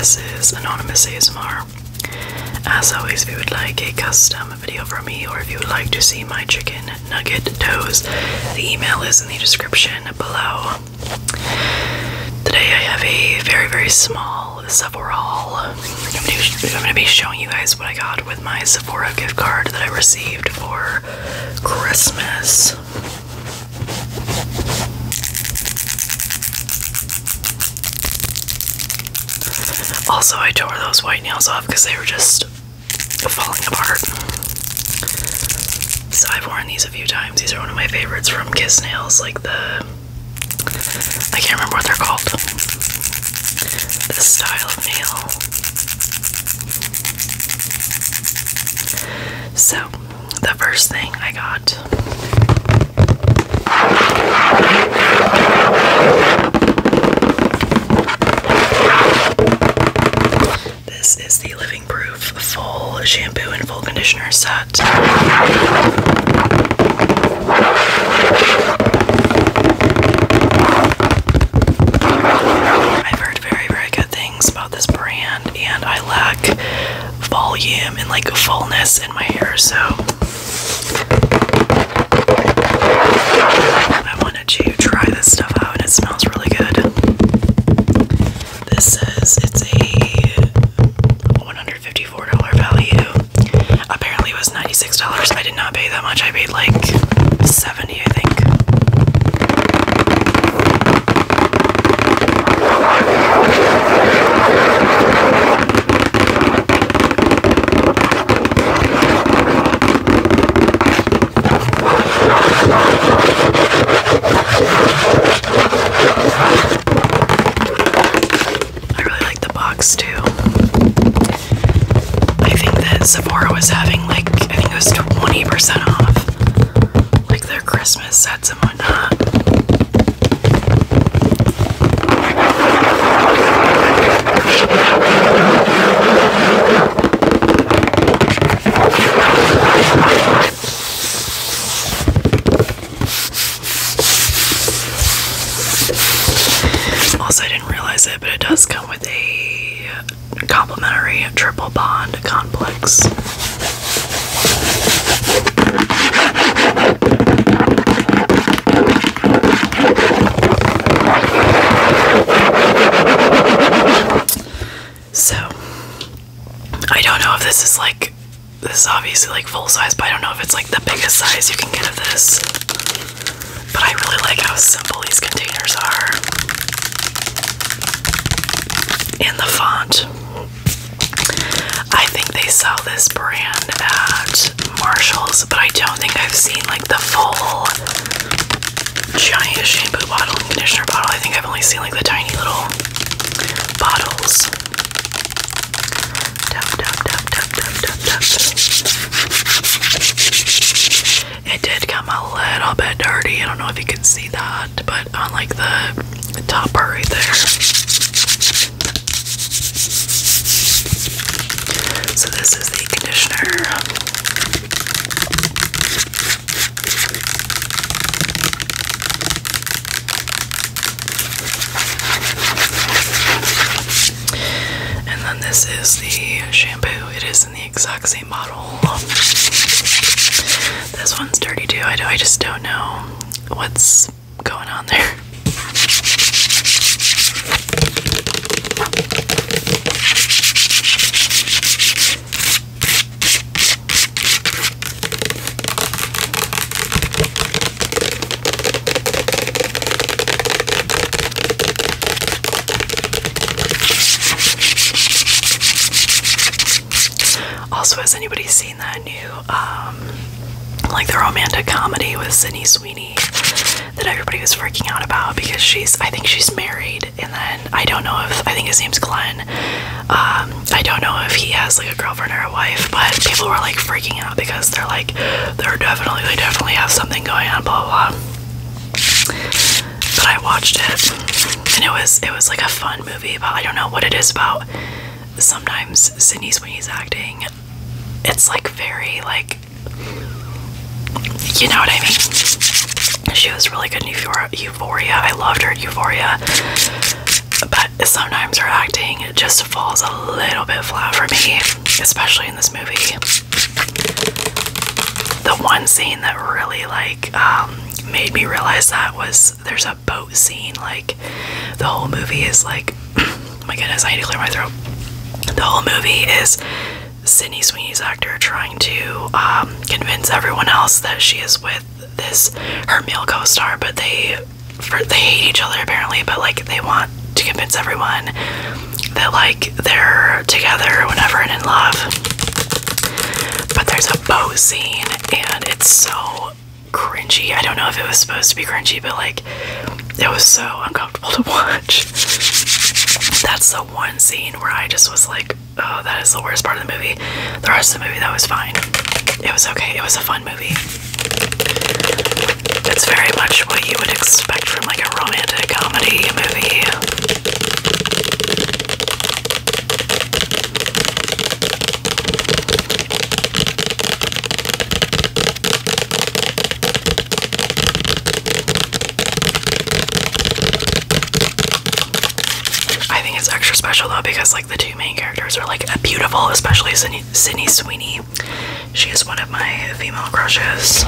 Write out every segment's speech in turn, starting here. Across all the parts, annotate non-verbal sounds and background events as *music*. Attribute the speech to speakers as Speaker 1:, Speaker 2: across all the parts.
Speaker 1: this is Anonymous ASMR. As always, if you would like a custom video from me, or if you would like to see my chicken nugget toes, the email is in the description below. Today I have a very, very small Sephora haul. I'm going to be showing you guys what I got with my Sephora gift card that I received for Christmas. Also, I tore those white nails off because they were just falling apart. So I've worn these a few times. These are one of my favorites from Kiss Nails, like the I can't remember what they're called. The style of nail. So, the first thing I got this is the Living Proof Full Shampoo and Full Conditioner Set. I've heard very, very good things about this brand, and I lack volume and like fullness in my hair, so I wanted to try this stuff out, and it smells really good. This says it's a $154 value. Apparently, it was $96. I did not pay that much. I paid like 70, I think. I really too. I think that Sephora was having like, I think it was 20% off. Like their Christmas sets whatnot. Also, I didn't realize it, but it does come with a complimentary triple bond complex. So, I don't know if this is like, this is obviously like full size, but I don't know if it's like the biggest size you can get of this. But I really like how simple these containers are. Sell this brand at Marshall's, but I don't think I've seen like the full giant shampoo bottle and conditioner bottle. I think I've only seen like the tiny little bottles. Tap, tap, tap, tap, tap, tap. It did come a little bit dirty. I don't know if you can see that, but on like the top part right there. So this is the conditioner. And then this is the shampoo. It is in the exact same bottle. This one's dirty too. I, do I just don't know what's going on there. Also, has anybody seen that new, um, like the romantic comedy with Sydney Sweeney that everybody was freaking out about because she's, I think she's married, and then I don't know if, I think his name's Glen. Um, I don't know if he has like a girlfriend or a wife, but people were like freaking out because they're like, they're definitely, they definitely have something going on, blah blah. blah. But I watched it, and it was, it was like a fun movie, but I don't know what it is about. Sometimes Sydney Sweeney's acting it's like very like you know what I mean. She was really good in Euphoria. I loved her in Euphoria. but sometimes her acting just falls a little bit flat for me, especially in this movie. The one scene that really like um, made me realize that was there's a boat scene. Like the whole movie is like, oh *clears throat* my goodness, I need to clear my throat. The whole movie is Sydney Sweeney's actor trying to um, convince everyone else that she is with this her male co-star, but they for, they hate each other apparently, but like they want to convince everyone that like they're together whenever and in love. But there's a boat scene and it's so cringy. I don't know if it was supposed to be cringy, but like it was so uncomfortable *laughs* to watch. That's the one scene where I just was like, oh, that is the worst part of the movie. The rest of the movie, that was fine. It was okay. It was a fun movie. It's very much what you would expect from like a romantic comedy movie. I think it's extra special though because like the two main characters are like beautiful, especially Sydney, Sydney Sweeney. She is one of my female crushes.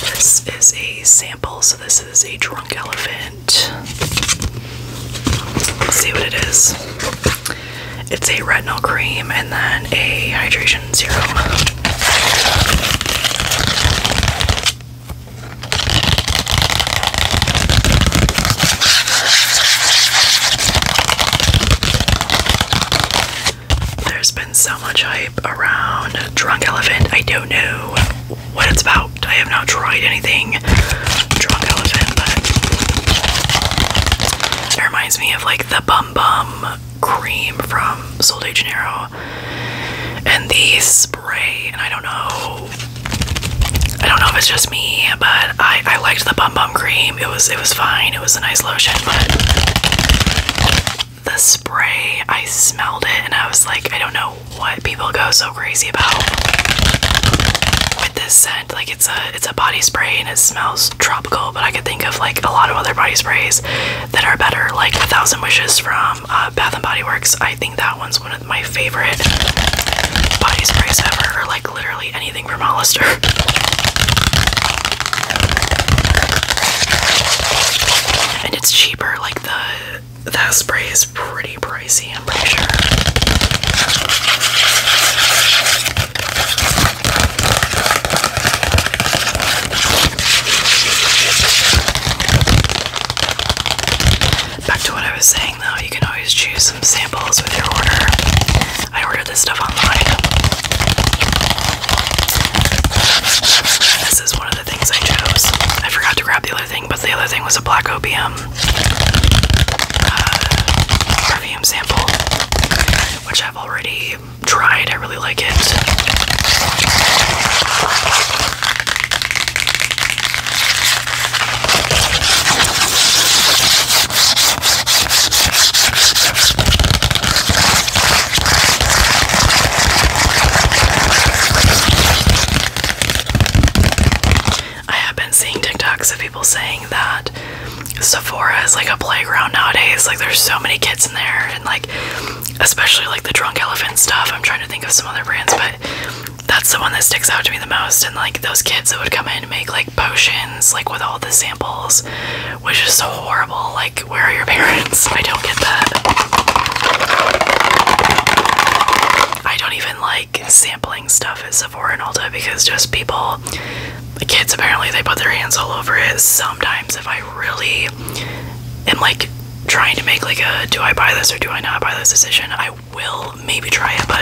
Speaker 1: This is a sample, so this is a drunk elephant. Let's see what it is. It's a retinol cream and then a hydration serum. There's been so much hype around Drunk Elephant. I don't know what it's about. I have not tried anything Drunk Elephant, but it reminds me of like the Bum Bum cream from Sol de Janeiro and the spray. And I don't know. I don't know if it's just me, but I, I liked the Bum Bum cream. It was it was fine. It was a nice lotion, but the spray, I smelled it and I was like, I don't know what people go so crazy about with this scent. Like it's a it's a body spray and it smells tropical, but I could think of like a lot of other body sprays that are better, like A Thousand Wishes from uh, Bath and Body Works. I think that one's one of my favorite body sprays ever, or like literally anything from Hollister. And it's cheaper, like the that spray is pretty pricey, I'm pretty sure. Back to what I was saying though, you can always choose some samples with your order. I ordered this stuff online. This is one of the things I chose. I forgot to grab the other thing, but the other thing was a black opium uh, perfume sample, which I've already tried. I really like it. I have been seeing Of people saying that Sephora is like a playground nowadays. Like there's so many kids in there and like especially like the drunk elephant stuff. I'm trying to think of some other brands, but that's the one that sticks out to me the most. And like those kids that would come in and make like potions like with all the samples, which is so horrible. Like, where are your parents? *laughs* I don't get that. I don't even like sampling stuff at Sephora and Ulta because just people, the kids apparently they put their hands all over it. Sometimes if I really am like trying to make like a do I buy this or do I not buy this decision, I will maybe try it, but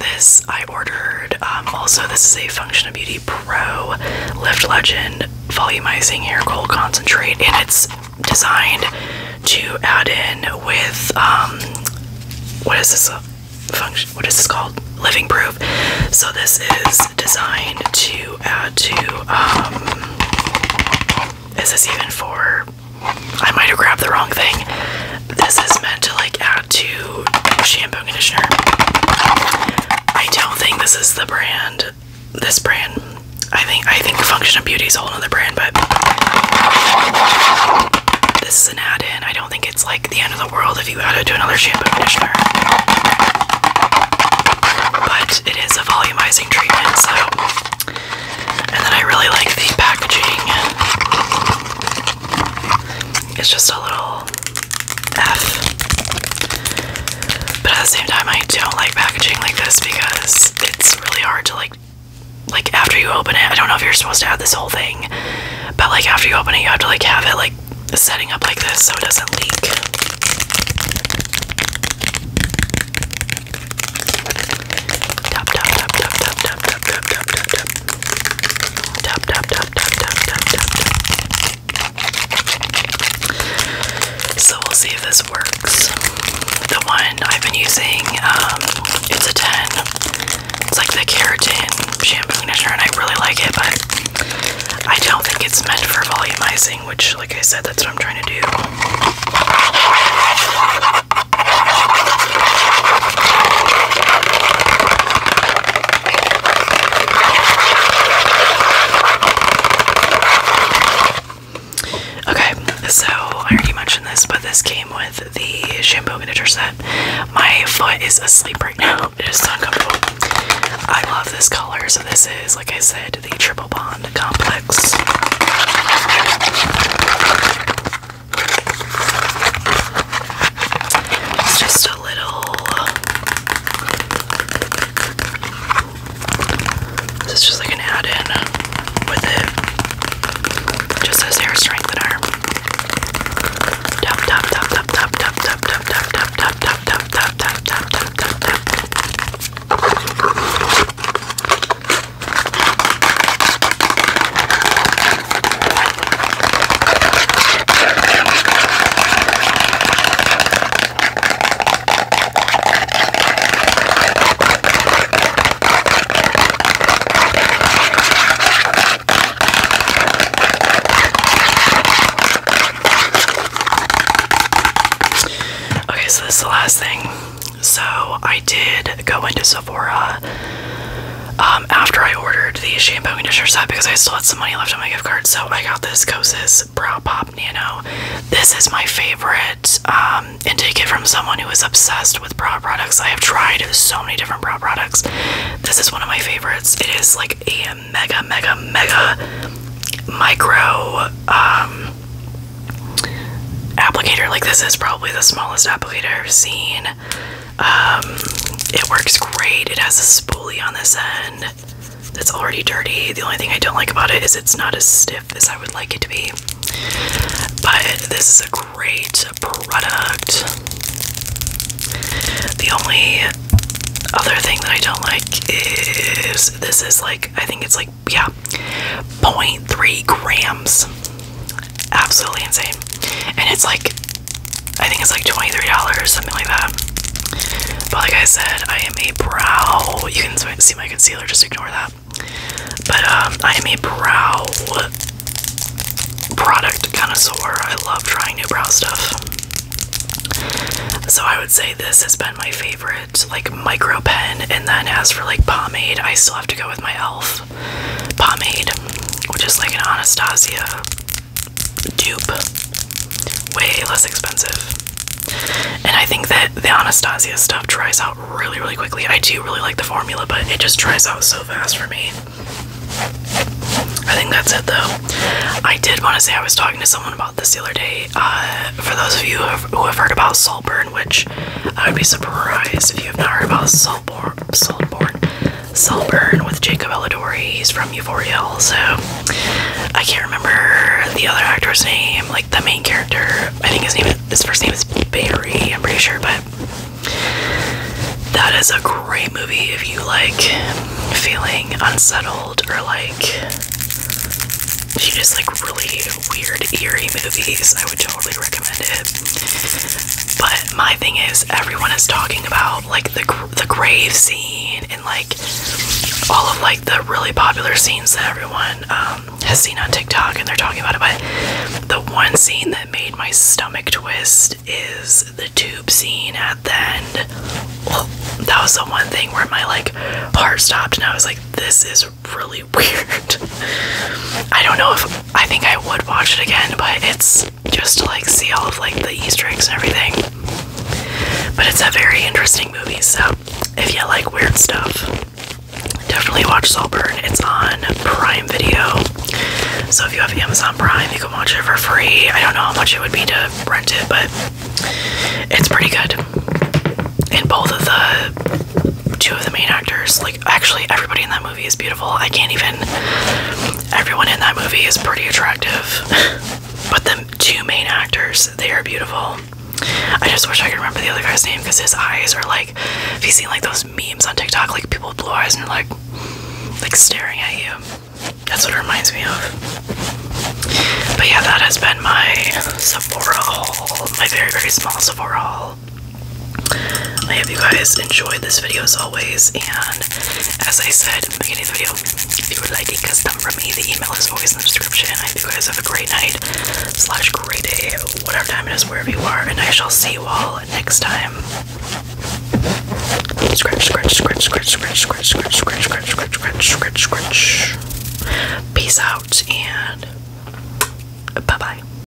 Speaker 1: this I ordered. Um, also, this is a Function of Beauty Pro Lift Legend Volumizing Hair Goal Concentrate, and it's designed to add in with um, what is this uh, function? What is this called? Living Proof. So this is designed to add to. Um, is this even for? I might have grabbed the wrong thing. This is meant to like add to shampoo and conditioner. I don't think this is the brand. This brand. I think I think Function of Beauty is a whole other brand, but this is an add-in. I don't think it's like the end of the world if you add it to another shampoo conditioner. Volumizing treatment, so and then I really like the packaging. It's just a little F. But at the same time I don't like packaging like this because it's really hard to like like after you open it, I don't know if you're supposed to add this whole thing, but like after you open it, you have to like have it like setting up like this so it doesn't leak. This works. The one I've been using, um, it's a 10. It's like the keratin shampoo conditioner and I really like it, but I don't think it's meant for volumizing, which like I said, that's what I'm trying to do. Okay, so I already mentioned this, came with the shampoo conditioner set. My foot is asleep right now. It is uncomfortable. I love this color. So this is, like I said, the triple bond complex. It's just a little. This is just like an add-in last thing. So I did go into Sephora um, after I ordered the shampoo and conditioner set because I still had some money left on my gift card. So I got this Kosas Brow Pop Nano. This is my favorite, um, and take it from someone who is obsessed with brow products. I have tried so many different brow products. This is one of my favorites. It is like a mega, mega, mega micro um, applicator like this is probably the smallest applicator I've seen. Um, it works great. It has a spoolie on this end that's already dirty. The only thing I don't like about it is it's not as stiff as I would like it to be. But this is a great product. The only other thing that I don't like is this is like, I think it's like, yeah, 0.3 grams absolutely insane. And it's like, I think it's like $23, something like that. But like I said, I am a brow, you can see my concealer, just ignore that. But um, I am a brow product connoisseur. I love trying new brow stuff. So I would say this has been my favorite, like micro pen. And then as for like pomade, I still have to go with my e.l.f. pomade, which is like an Anastasia dupe. Way less expensive. And I think that the Anastasia stuff dries out really, really quickly. I do really like the formula, but it just dries out so fast for me. I think that's it though. I did want to say I was talking to someone about this the other day. Uh, for those of you who have, who have heard about Saltburn, which I would be surprised if you have not heard about Saltburn, Saltburn, Saltburn with Jacob Elordi. He's from Euphoria also. I can't remember the other actor's name, like the main character. I think his name, his first name is Barry. I'm pretty sure, but that is a great movie if you like feeling unsettled or like you just like really weird, eerie movies, I would totally recommend it. But my thing is, everyone is talking about like the the grave scene and like all of like the really popular scenes that everyone um, has seen on TikTok, and they're talking about it. But one scene that made my stomach twist is the tube scene at the end. Well, that was the one thing where my like heart stopped, and I was like, "This is really *laughs* weird." I don't know if I think I would watch it again, but it's just to like see all of like the Easter eggs and everything. But it's a very interesting movie, so if you like weird stuff, definitely watch Saltburn. It's on Prime Video. So if you have Amazon Prime, you can watch it for free. I don't know how much it would be to rent it, but it's pretty good. And both of the two of the main actors, like actually everybody in that movie is beautiful. I can't even everyone in that movie is pretty attractive. *laughs* but the two main actors, they are beautiful. I just wish I could remember the other guy's name because his eyes are like have you seen like those memes on TikTok, like people with blue eyes and like like staring at you. That's what it reminds me of. But yeah, that has been my Sephora haul, my very, very small Sephora haul. I hope you guys enjoyed this video as always, and as I said in the beginning of the video, if you would like a custom from me, the email is always in the description. I hope you guys have a great night, slash great day, whatever time it is, wherever you are, and I shall see you all next time. Scratch, scratch, scratch, scratch, scratch, scratch, scratch, scratch, scratch, scratch, scratch, scratch, scratch. Peace out, and bye-bye.